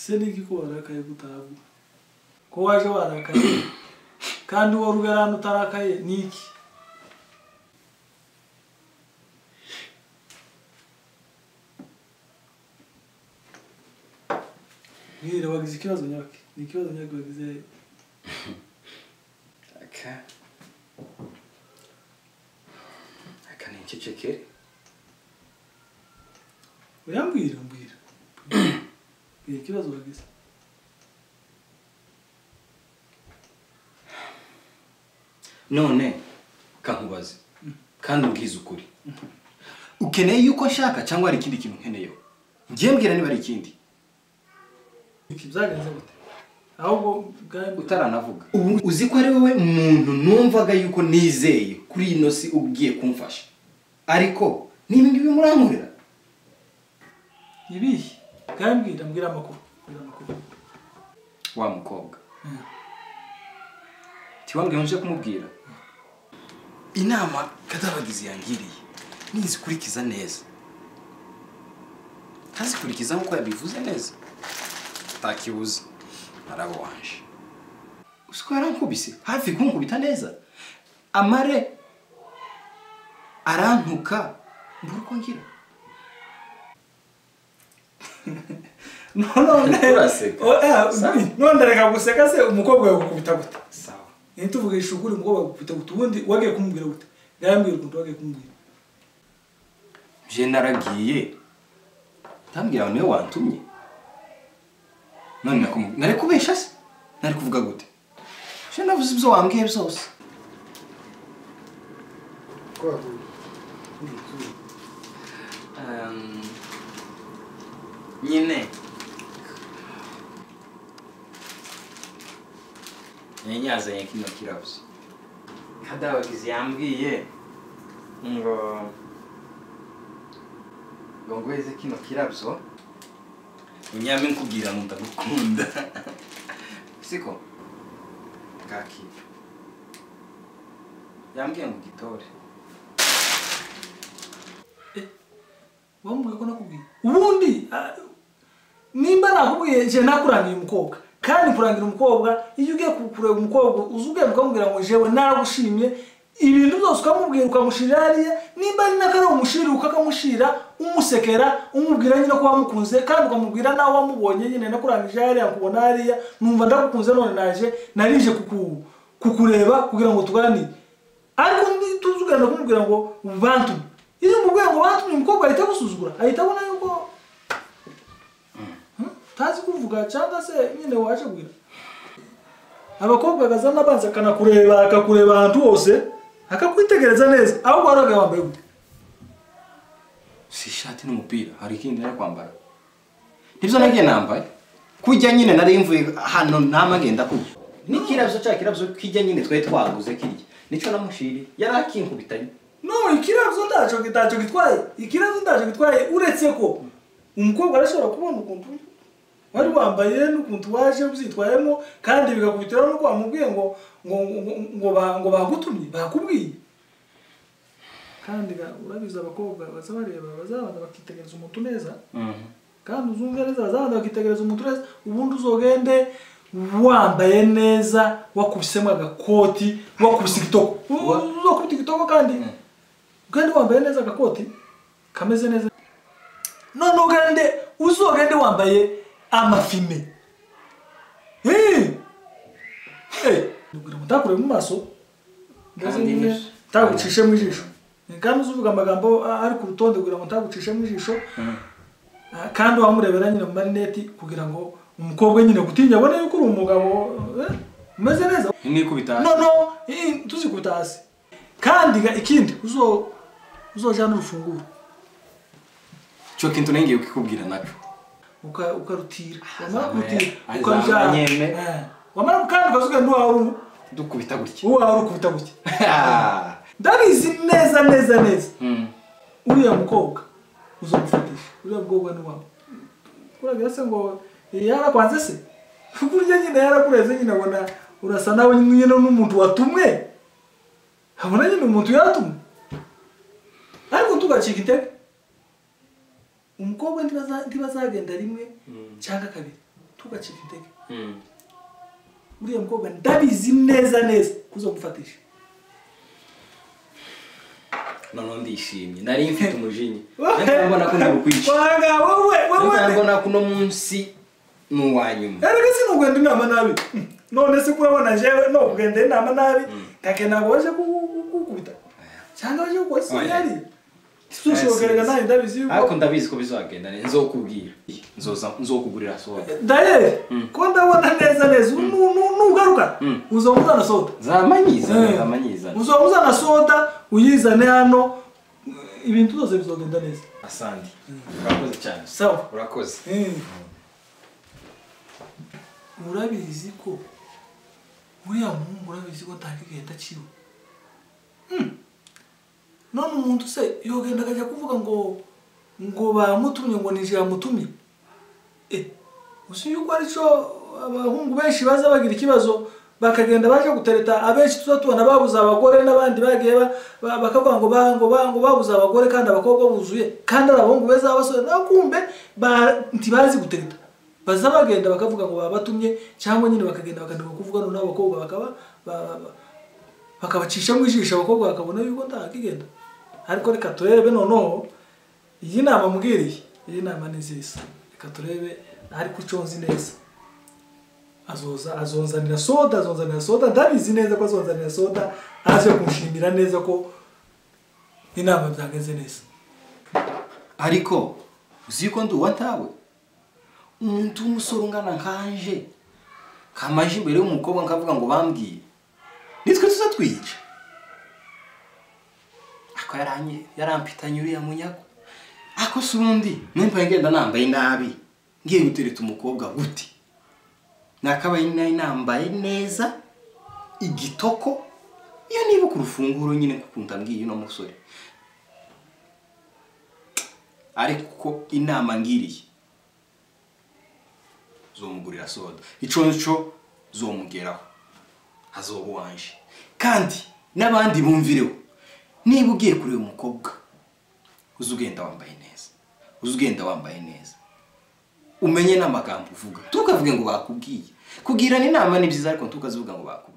se niki ko warakaye gutavuga ko waje warakaye kandi uwo rugarana utarakaye niki? Mbwira wagize ikibazo nyaki? Ni ikibazo nyaki wagize aka. Aka ni incecekere urambwira mbwira mbwira. Ikibazo wagize none kankubaze kandi umbwize ukuri. Ukeneye yuko nshaka cyangwa hari ikindi kintu nkeneyeho ngiye mbwira niba ari ikindi. Iki byagenze gute? Ahubwo utaranavuga. Ubu uzi ko ari wowe muntu numvaga yuko nizeye kuri ino si ugiye kumfasha. Ariko niba ngibi murankorera? Ibihe? Bwambwira mbwira amakuru. Wa mukobwa. Tiwambwiye nje kumubwira? Inama kadabagizi yangiriye. Nizikurikiza neza. Ntazikurikiza nk'uko yabivuze neza. Atakibuza arabo wanje usiko yarankubise? Hafi kunkubita neza. Amare arantuka. Mbura uko ngira. None. Oh, eh, none reka guseka se umukobwa yagukubita gute ntituvugishe ukuri umukobwa yagukubita gute ubundi wagiye kumubwira gute bwambwira ukuntu wagiye kumubwira je naragiye ndambwira ngo ni we wantumye none nari kubesha se nari kuvuga gute je navuze ibyo wambwiye byose Um, nyine. Yanyazanye kino kirabyo kadabagizi yambwiye ngo ngo ngweze kino kirabyo unyame nkubwira ngo ndagukunda. Siko? Kakipa yambwiye ngo gitore wamubwiye ko nakubwiye? Ubundi? Ah, nimba nakubwiye nje nakurangiye umukobwa. Kandi kurangira umukobwa iyo ugiye ku- kureba umukobwa uza ubwira ukamubwira ngo jewe naragushimye. Ibintu byose ukamubwira ukamushira hariya. Nimba ari n'akari umushira ukakamushira umusekera umubwira nyine ko wamukunze kandi ukamubwira nawe wamubonye nyine nakurangije hariya nkubona hariya numva ndagukunze none naje narije kuku, kukureba kugira ngo tuganire ariko ntituzi kumubwira ngo bantume iyo umubwiye ngo bantume umukobwa ahita agusuzugura ahita abona? Utazi kuvuga cyangwa se nyine waje kugira abakobwa bagazana abanza akanakureba akakureba ahantu hose akakwitegereza neza. Ahubwo waraga wambaye gute? Si ishati n'umupira hari ikindi nari kwambara. Nibyo nagiye nambaye? Kujya nyine nari mvuye hano ntamagenda kujya n'ikirabyo cya kirabyo kijya nyine twari twaguze kirya. Nicyo namushiriye yari akinkubitanye no ikirazo ntacyo gitwaye. Ikirazo ntacyo gitwaye uretse ko umukobwa arashobora kubona ukuntu wari wambaye n'ukuntu waje ubyitwayemo kandi bigakubitiraho nuko wamubwiye ngo ngo ngo ngo ba- ngo bagutumye bakubwiye. Kandi urabizi abakobwa baza bareba bazabanza bakitegereza umuntu neza. Kandi uzumve neza bazabanza bakitegereza umuntu neza ubundi uzogende wambaye neza wakubisemo agakoti wakubise igitoko. Uzokubita igitoko kandi ugende wambaye neza agakoti kameze neza. None ugende uzogende wambaye amafime Eh! Eh! kugira ngo utakureba mu maso utagucishe mu ijisho kandi uzuvuga amagambo ari ku rutonde kugira ngo utagucishe mu ijisho Ah, kandi wamurebera nyine mu marineti kugira ngo umukobwa nyine gutinya abone yuko uri umugabo eh, umeze neza? Nikubita no no. Eh, tuzikubita hasi. Kandi ikindi uzo uzojana urufunguro cyo kintu nengeye kukikubwira na cyo. Ukarutira. Wamara Azame- kurutira ukarujana. nyene. Eh, wamara kandi ukazugenda uwawe dukubita gutya. Uwawe urukubita gutya. Ndabizi neza neza neza. Mm. uriya mukobwa uzamufatisha uriya mukobwa ni wawe kuragira se ngo yarakwanze se? Burya nyine yarakureze nyine abona urasa nawe nyine n'umuntu watumwe. Abona nyine umuntu yatumwe. Ariko tugacika intege. Umukobwa ntibaza- ntibazagenda rimwe cyangwa kabiri tugacika intege Mm. uriya mukobwa ndabizi neza neza kuzomufatisha noneho ndishimye nari mfite umujinya Ariko mbona ko wowe Ariko mbona ko uno munsi ni uwa nyuma erega sinugenda inama nabi none se kurabona jewe no kugenda inama nabi kakena baje kukubita cyangwa baje kukuba siyari tuzoshobokerega nawe ndabizi ariko yuko ndabizi ko bizagenda neza nzokubwira nzokugurira soda dayeri ko ndabona neza neza nu- nu- nugaruka Mm. uzomuzana soda zamanyiza Eh. zamanyiza uzomuzana soda uyizane hano ibintu byose bizogenda neza asandi urakoze cyane sawa urakoze murabizi ko uriya muhungu urabizi ko atakigenda akiwe. None umuntu se yogenda akajya kuvuga ngo ngo bamutumye ngo nije yamutumye Eh, uzi yuko ari cyo abahungu benshi baza bagira ikibazo bakagenda baje gutereta abenshi tuza tubona babuze abagore n'abandi bagiye ba- ba- bakavuga ngo ba- ngo ba- ngo babuze abagore kandi abakobwa buzuye kandi ari abahungu beza b'abasore naho kumbe ba- ntibazi gutereta baza bagenda bakavuga ngo babatumye cyangwa nyine bakagenda bakandika kuvuga noneho abakobwa bakaba ba- ba- bakabacishamo ijisho abakobwa bakabona yuko ntakigenda ariko reka turebe noneho iyi nama mbwiriye iyi? Nama ni nziza. Reka turebe ariko icyo nzi neza. Azonzanira soda azonzanira soda. Ndabizi neza ko azonzanira soda aje kunshimira neza ko inama byagenze neza. Ariko uzi ko ndi uwa ntawe? Umuntu w'umusore ungana nkanje. Kamaje imbere y'umukobwa nkavuga ngo bambwiye. Tuza twica ako yarampitanye uriya munyago? Ako si ubundi nimba ngenda nambaye nabi ngiye gutereta umukobwa gute nakabaye nari nambaye neza igitoko. Iyo nibuka urufunguro nyine kuko ndambwiye uno musore. Ariko inama ngiriye. Zomugurira soda. Ico nico zomugeraho. Hazoba kandi n'abandi bumvireho. Niba ugiye kureba umukobwa uzi ugenda wambaye neza. Uzi ugenda wambaye neza. Umenye n'amagambo uvuga. Ntukavuge ngo bakubwiye. Kugirana inama ni byiza ariko ntukazivuga ngo bakubwiye.